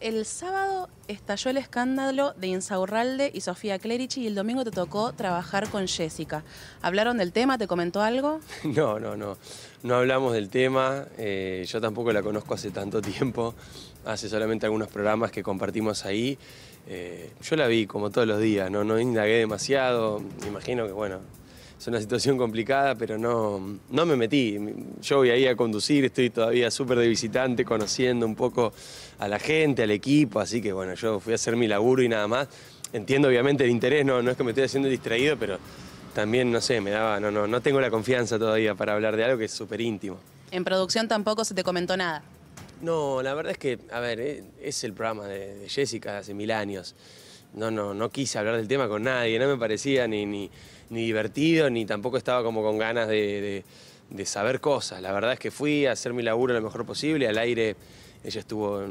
El sábado estalló el escándalo de Insaurralde y Sofía Clerici y el domingo te tocó trabajar con Jessica. ¿Hablaron del tema? ¿Te comentó algo? No, no, no. No hablamos del tema. Eh, yo tampoco la conozco hace tanto tiempo. Hace solamente algunos programas que compartimos ahí. Eh, yo la vi como todos los días, no, no indagué demasiado. Me imagino que, bueno, es una situación complicada, pero no, no me metí. Yo voy ahí a conducir, estoy todavía súper de visitante, conociendo un poco a la gente, al equipo, así que bueno, yo fui a hacer mi laburo y nada más. Entiendo obviamente el interés, no, no es que me estoy haciendo distraído, pero también, no sé, me daba, no, no, no tengo la confianza todavía para hablar de algo que es súper íntimo. En producción tampoco se te comentó nada. No, la verdad es que, a ver, eh, es el programa de, de Jessica hace mil años. No, no, no quise hablar del tema con nadie, no me parecía ni, ni, ni divertido, ni tampoco estaba como con ganas de, saber cosas. La verdad es que fui a hacer mi laburo lo mejor posible, al aire ella estuvo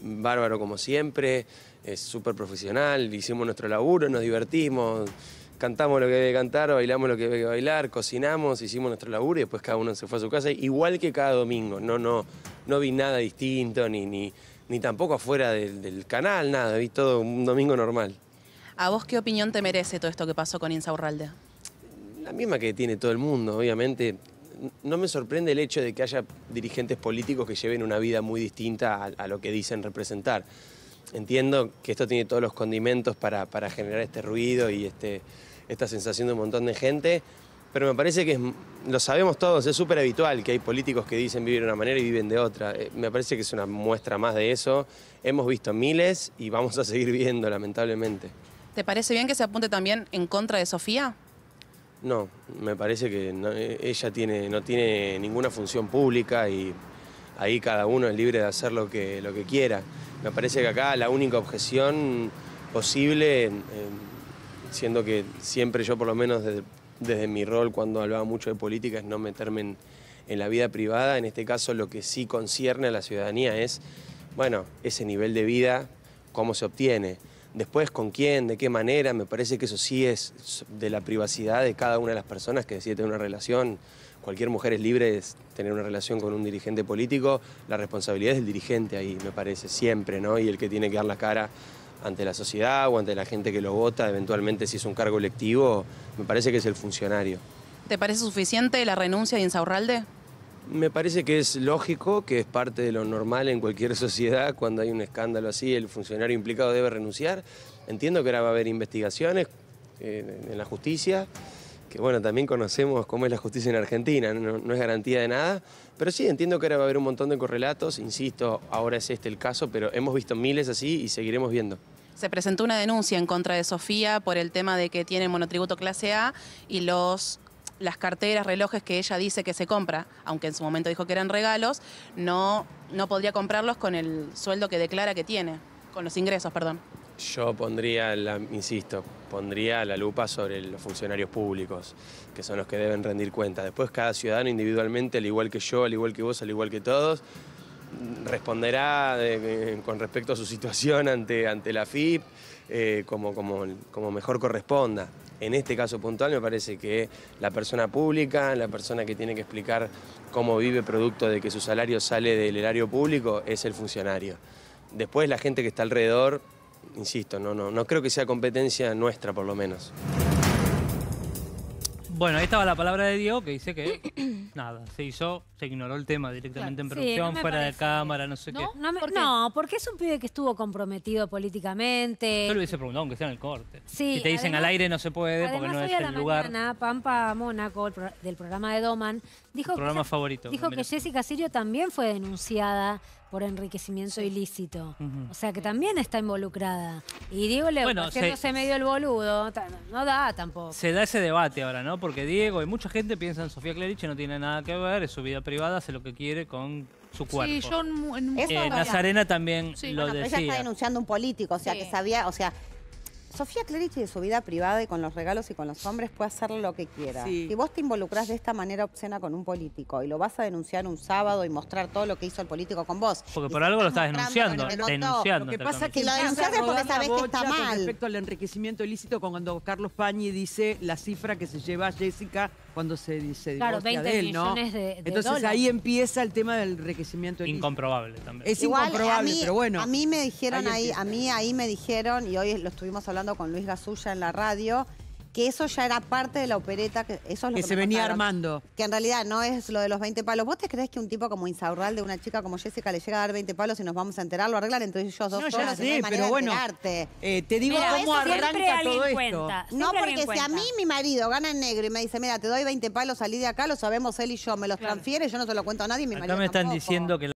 bárbaro como siempre, es súper profesional, hicimos nuestro laburo, nos divertimos, cantamos lo que debe cantar, bailamos lo que debe bailar, cocinamos, hicimos nuestro laburo y después cada uno se fue a su casa, igual que cada domingo. No, no, no vi nada distinto, ni, ni, ni tampoco afuera del, del canal, nada, vi todo un domingo normal. ¿A vos qué opinión te merece todo esto que pasó con Insaurralde? La misma que tiene todo el mundo, obviamente. No me sorprende el hecho de que haya dirigentes políticos que lleven una vida muy distinta a, lo que dicen representar. Entiendo que esto tiene todos los condimentos para, generar este ruido y este, esta sensación de un montón de gente, pero me parece que lo sabemos todos, es súper habitual que hay políticos que dicen vivir de una manera y viven de otra. Eh, me parece que es una muestra más de eso. Hemos visto miles y vamos a seguir viendo, lamentablemente. ¿Te parece bien que se apunte también en contra de Sofía? No, me parece que ella tiene, no tiene ninguna función pública y ahí cada uno es libre de hacer lo que, lo que quiera. Me parece que acá la única objeción posible, siendo que siempre yo por lo menos desde, mi rol cuando hablaba mucho de política es no meterme en, en la vida privada, en este caso lo que sí concierne a la ciudadanía es, bueno, ese nivel de vida, cómo se obtiene. Después, con quién, de qué manera, me parece que eso sí es de la privacidad de cada una de las personas que decide tener una relación. Cualquier mujer es libre de tener una relación con un dirigente político. La responsabilidad es del dirigente ahí, me parece, siempre, ¿no? Y el que tiene que dar la cara ante la sociedad o ante la gente que lo vota, eventualmente si es un cargo electivo, me parece que es el funcionario. ¿Te parece suficiente la renuncia de Insaurralde? Me parece que es lógico, que es parte de lo normal en cualquier sociedad. Cuando hay un escándalo así, el funcionario implicado debe renunciar. Entiendo que ahora va a haber investigaciones eh, en la justicia, bueno, también conocemos cómo es la justicia en Argentina, no, no, es garantía de nada. Pero sí, entiendo que ahora va a haber un montón de correlatos. Insisto, ahora es este el caso, pero hemos visto miles así y seguiremos viendo. Se presentó una denuncia en contra de Sofía por el tema de que tiene monotributo clase A y los las carteras, relojes que ella dice que se compra, aunque en su momento dijo que eran regalos, no, no podría comprarlos con el sueldo que declara que tiene, con los ingresos, perdón. Yo pondría, la, insisto, pondría la lupa sobre los funcionarios públicos, que son los que deben rendir cuenta. Después cada ciudadano individualmente, al igual que yo, al igual que vos, al igual que todos, responderá con respecto a su situación ante, ante la FIP eh, como, como, como mejor corresponda. En este caso puntual me parece que la persona pública, la persona que tiene que explicar cómo vive producto de que su salario sale del erario público es el funcionario. Después la gente que está alrededor, insisto, no, no, no creo que sea competencia nuestra por lo menos. Bueno, ahí estaba la palabra de Diego que dice que nada, se hizo, se ignoró el tema directamente en producción, fuera de cámara, no sé qué. No, porque es un pibe que estuvo comprometido políticamente. Yo le hubiese preguntado, aunque sea en el corte. si te dicen al aire no se puede porque no es el lugar. Mañana, Pampa Mónaco, del programa de Doman, dijo, programa favorito, dijo que Jessica Sirio también fue denunciada por enriquecimiento ilícito. O sea que también está involucrada. Y Diego le bueno, haciéndose medio el boludo, no da tampoco. Se da ese debate ahora, ¿no? Porque Diego y mucha gente piensa en Sofía Clerici, no tiene nada que ver, es su vida privada, hace lo que quiere con su cuerpo. Sí, yo en, eh, Nazarena también lo decía. ella está denunciando un político, o sea, que sabía, o sea, Sofía Clerici de su vida privada y con los regalos y con los hombres puede hacer lo que quiera. Si vos te involucrás de esta manera obscena con un político y lo vas a denunciar un sábado y mostrar todo lo que hizo el político con vos. Porque por algo lo estás denunciando. denunciando lo que pasa es que lo denunciaste porque sabés que está mal. Respecto al enriquecimiento ilícito, cuando Carlos Pañi dice la cifra que se lleva Jessica cuando se, se claro, 20 de él, ¿no? Millones de, Entonces ahí empieza el tema del enriquecimiento Incomprobable también. Es incomprobable, pero bueno. A mí me dijeron ahí, a mí ahí me dijeron, y hoy lo estuvimos hablando con Luis Gasulla en la radio, que eso ya era parte de la opereta, que eso es lo que, se venía armando. Que en realidad no es lo de los 20 palos. ¿Vos te crees que un tipo como Insaurral de una chica como Jessica le llega a dar 20 palos y nos vamos a enterar? Lo arreglan entre ellos dos no, solos, ya sé, pero bueno, eh, te digo cómo arranca todo esto. no, porque si a mí mi marido gana en negro y me dice, mira, te doy 20 palos, salí de acá, lo sabemos él y yo, me los transfiere, yo no se lo cuento a nadie, mi acá marido me están diciendo que